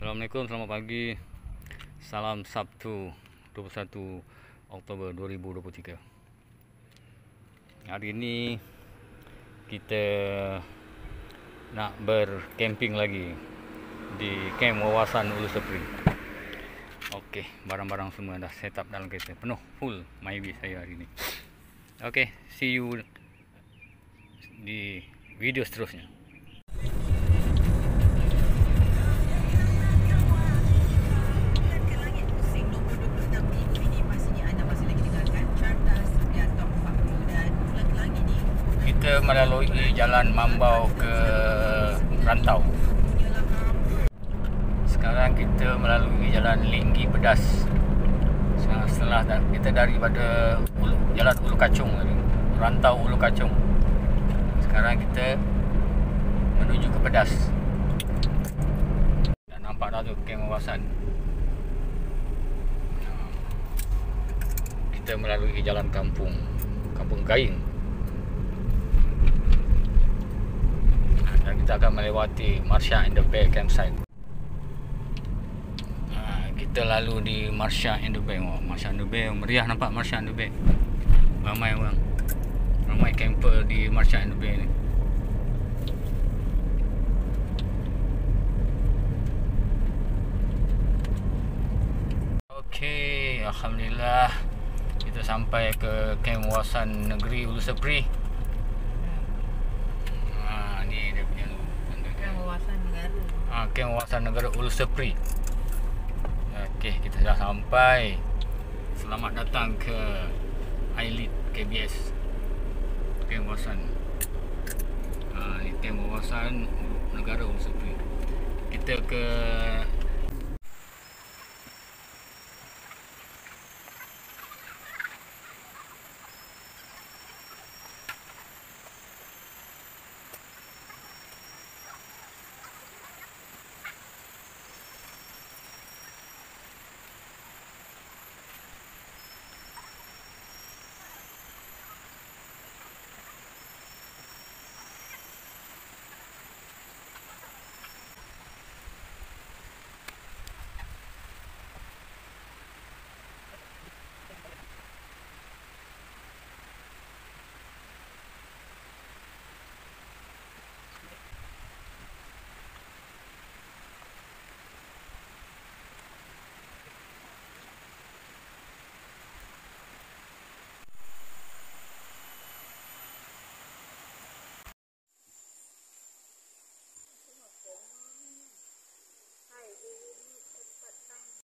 Assalamualaikum, selamat pagi. Salam Sabtu 21 Oktober 2023. Hari ini kita nak bercamping lagi di kem wawasan Ulu Sepri. Okey, barang-barang semua dah set up dalam kereta. Penuh, full maybe saya hari ini. Okey, see you di video seterusnya. Melalui jalan Mambau ke Rantau. Sekarang kita melalui jalan Linggi Pedas. Setelah kita daripada Ulu, jalan Ulu Kacung tadi. Rantau Ulu Kacung. Sekarang kita menuju ke Pedas. Dah nampak dah tu kem wawasan. Kita melalui jalan kampung. Kampung Gaing. Dan kita akan melewati Marsha and the Bear campsite. Ha, kita lalu di Marsha and the Bear. Wah, Marsha and the Bear meriah nampak Marsha and the Bear. Ramai orang. Ramai camper di Marsha and the Bear ni. Okey, alhamdulillah kita sampai ke kem wawasan negeri Ulu Sepri. Ha, ni dia punya tanda kan wawasan negara Ha, kem wawasan negara Ulu Sepri. Okey, kita dah sampai. Selamat datang ke Ailit KBS. Kem wawasan. Ha, ni kem wawasan negara Ulu Sepri. Kita ke